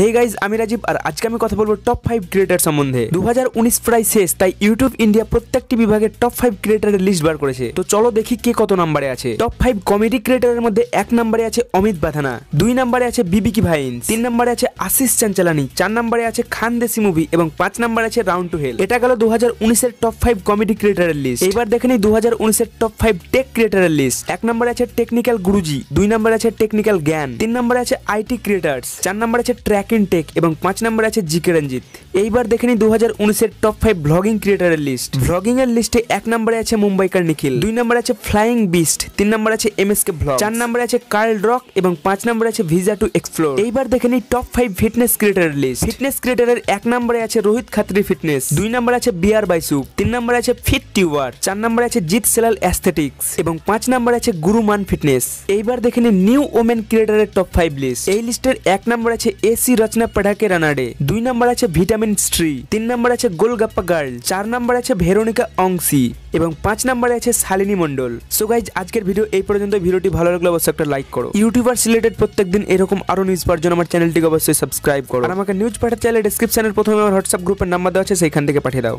Hey guys আমি রাজীব আর আজকে আমি কথা বলব টপ ফাইভ ক্রিয়েটার সম্বন্ধে। দু হাজার উনিশ প্রায় শেষ, তাই ইউটিউব ইন্ডিয়া প্রত্যেকটি বিভাগের টপ ফাইভ ক্রিয়েটারের লিস্ট বার করেছে। তো চলো দেখি কে কত নম্বরে আছে। টপ ফাইভ কমেডি ক্রিয়েটারের মধ্যে এক নাম্বারে আছে অমিত বাথানা, দুই নাম্বারে আছে বিবিকি ভাইন তিন নাম্বারে আছে আশিস চাঞ্চালানি, চার নাম্বারে আছে খান দেশি মুভি এবং পাঁচ নম্বরে আছে রাউন্ড টু হেল এটা গেল দু হাজার উনিশের টপ ফাইভ কমেডি ক্রিয়েটারের লিস্ট এবার দেখে নিই দু হাজার উনিশের টপ ফাইভ টেক ক্রিয়েটারের লিস্ট এক নম্বরে আছে টেকনিক্যাল গুরুজি, দুই নম্বরে আছে টেকনিক্যাল জ্ঞান, তিন নম্বরে আছে আইটি ক্রিয়েটার্স চার নম্বরে আছে ট্র্যাক ইন টেক এবং পাঁচ নম্বরে আছে জিকে রঞ্জিত এইবার দেখে নিই দু হাজার উনিশের টপ ফাইভ ব্লগিং ক্রিয়েটারের লিস্ট ব্লগিং এর লিস্টে এক নম্বরে আছে মুম্বাইকার নিখিল দুই নম্বরে আছে ফ্লাইং বিস্ট তিন নম্বরে আছে এম এস কে ব্লগ চার নম্বরে আছে কার্ল রক এবং পাঁচ নম্বরে আছে ভিজা টু এক্সপ্লোর এইবার দেখে নিই টপ ফাইভ ফিটনেস ক্রিয়েটারের লিস্ট ফিটনেস ক্রিয়েটারের এক নম্বরে আছে রোহিত খাত্রি ফিটনেস দুই নম্বরে আছে বিয়ার বাইসুপ তিন নম্বরে আছে ফিট টিউবার চার নম্বরে আছে জিৎ সেলাল অ্যাস্থেটিক্স এবং পাঁচ নম্বরে আছে গুরুমান ফিটনেস এইবার দেখে নিই নিউ ওমেন ক্রিয়েটারের টপ ফাইভ লিস্ট এই লিস্টের এক নম্বর আছে এসি রচনা পড়াকে রানাডে। দুই নম্বর আছে ভিটামিন স্ট্রি তিন নম্বর আছে গোলগাপ্পা গার্ল, চার নম্বর আছে ভেরোনিকা অংশী এবং পাঁচ নম্বরে আছে শালিনী মন্ডল সো গাইজ আজকের ভিডিও এই পর্যন্ত। ভিডিওটি ভালো লাগলে অবশ্যই একটা লাইক করো। ইউটিউবার রিলেটেড প্রত্যেকদিন এরকম আরও নিউজ পাওয়ার জন্য আমার চ্যানেলটিকে অবশ্যই সাবস্ক্রাইব করো। আর আমাকে নিউজ পাঠাতে চাইলে ডিসক্রিপশনের প্রথমে আমার হোয়াটসঅ্যাপ গ্রুপের নাম্বার দেওয়া আছে সেখান থেকে পাঠিয়ে দাও।